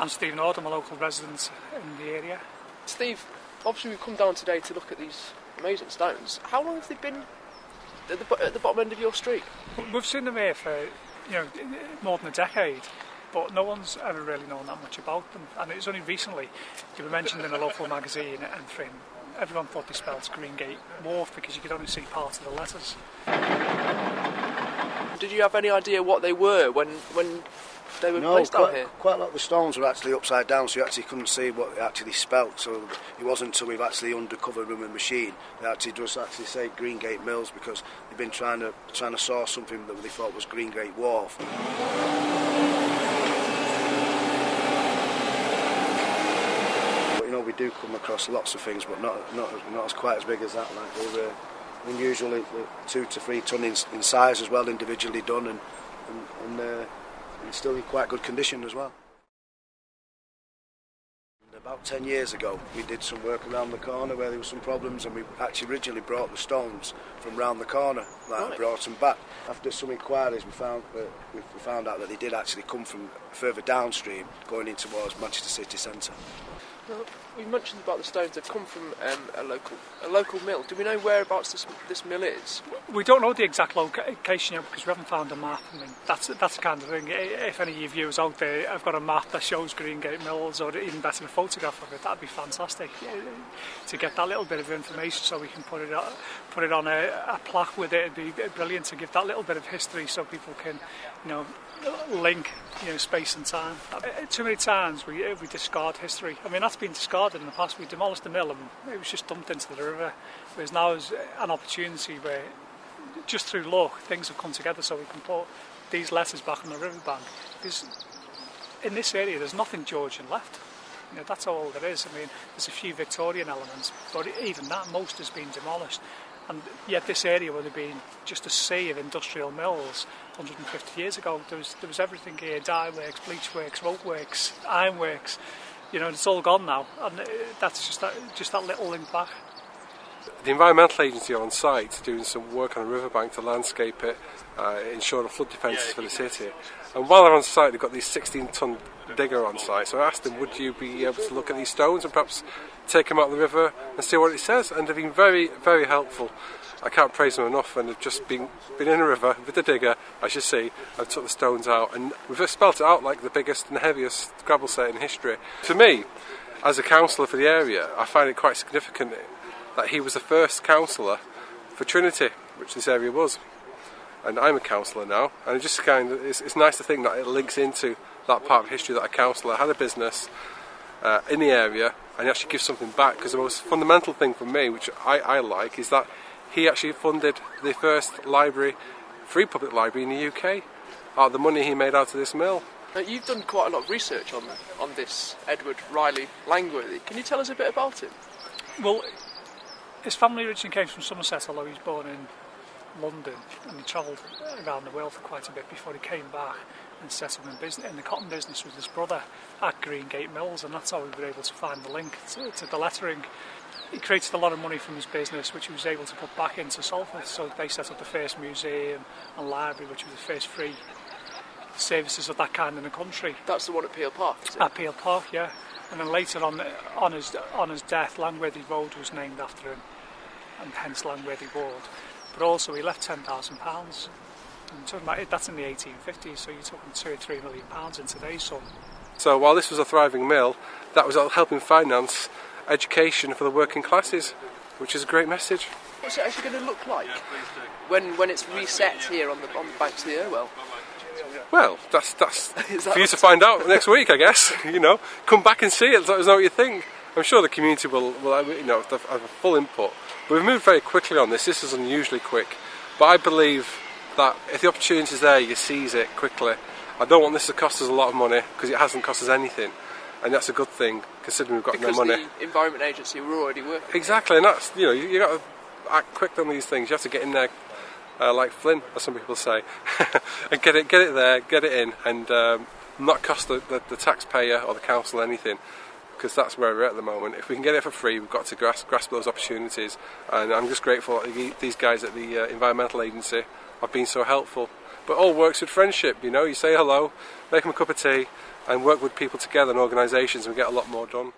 I'm Steven Ord, I'm a local resident in the area. Steve, obviously we've come down today to look at these amazing stones. How long have they been at the, at the bottom end of your street? We've seen them here for you know more than a decade, but no one's ever really known that much about them. And it was only recently they were mentioned in a local magazine, and from everyone thought they spelled Greengate Wharf because you could only see part of the letters. Did you have any idea what they were when when they were No, placed out quite, here? quite a lot of the stones were actually upside down, so you actually couldn't see what it actually spelt. So it wasn't until we've actually undercovered them with a machine that actually does actually say Greengate Mills because they've been trying to trying to source something that they thought was Greengate Wharf. But, you know, we do come across lots of things, but not not not as quite as big as that. Like they were unusually uh, two to three ton in, in size as well, individually done, and and, and, uh, and still in quite good condition as well. And About 10 years ago, we did some work around the corner where there were some problems, and we actually originally brought the stones from round the corner, like Right. brought them back. After some inquiries, we found uh, we found out that they did actually come from further downstream, going in towards Manchester city centre. We mentioned about the stones. They've come from um, a local a local mill. Do we know whereabouts this this mill is? We don't know the exact location yet because we haven't found a map. I mean, that's that's the kind of thing. If any of you viewers out there have got a map that shows Greengate Mills, or even better, a photograph of it, that'd be fantastic. uh, To get that little bit of information, so we can put it on, put it on a, a plaque with it, it'd be brilliant to give that little bit of history, so people can, you know, link, you know, space and time. Too many times we we discard history. I mean, that's been discarded in the past. We demolished the mill and it was just dumped into the river. Whereas now is an opportunity where just through luck, things have come together so we can put these letters back on the riverbank. Because in this area, there's nothing Georgian left. You know, that's all there is. I mean, there's a few Victorian elements, but even that, most has been demolished. And yet, this area would have been just a sea of industrial mills 150 years ago. There was, there was everything here dye works, bleach works, rope works, iron works. You know, it's all gone now. And uh, that's just that, just that little link back. The Environmental Agency are on site doing some work on the riverbank to landscape it, uh, ensure the flood defences for the city. And while they're on site, they've got these 16 ton digger on site. So I asked them, would you be able to look at these stones and perhaps take them out of the river and see what it says? And they've been very, very helpful. I can't praise them enough, and they've just been been in a river with the digger, as you see, and took the stones out, and we've spelt it out like the biggest and heaviest gravel set in history. For me, as a councillor for the area, I find it quite significant that he was the first councillor for Trinity, which this area was. And I'm a councillor now, and it just kind of it's, it's nice to think that it links into that part of history that a councillor had a business uh, in the area and he actually gives something back. Because the most fundamental thing for me, which I, I like, is that he actually funded the first library, free public library in the UK, out of the money he made out of this mill. Now, you've done quite a lot of research on on this Edward Riley Langworthy. Can you tell us a bit about him? Well, his family originally came from Somerset, although he was born in London, and he travelled around the world for quite a bit before he came back and set up in, business, in the cotton business with his brother at Greengate Mills, and that's how we were able to find the link to, to the lettering. He created a lot of money from his business, which he was able to put back into Salford. So they set up the first museum and library, which was the first free services of that kind in the country. That's the one at Peel Park? At Peel Park, yeah. And then later on, on his on his death, Langworthy Road was named after him, and hence Langworthy Ward. But also, he left ten thousand pounds. And talking about it, that's in the 1850s, so you're talking two or three million pounds in today's sum. So while this was a thriving mill, that was helping finance education for the working classes, which is a great message. What's it actually going to look like when when it's reset here on the on the banks of the Irwell? Well, that's that's that for you to find out next week, I guess. You know, come back and see it. Let us know what you think. I'm sure the community will, will you know, have have a full input. But we've moved very quickly on this. This is unusually quick, but I believe that if the opportunity is there, you seize it quickly. I don't want this to cost us a lot of money because it hasn't cost us anything, and that's a good thing considering we've got Because no money. the Environment Agency were already working. Exactly, and that's you know you, you got to act quick on these things. You have to get in there, uh, like Flynn, as some people say, and get it get it there, get it in, and um, not cost the, the, the taxpayer or the council anything. Because that's where we're at the moment. If we can get it for free, we've got to grasp, grasp those opportunities. And I'm just grateful these guys at the uh, Environmental Agency have been so helpful. But all works with friendship, you know. You say hello, make them a cup of tea, and work with people together and organisations and we get a lot more done.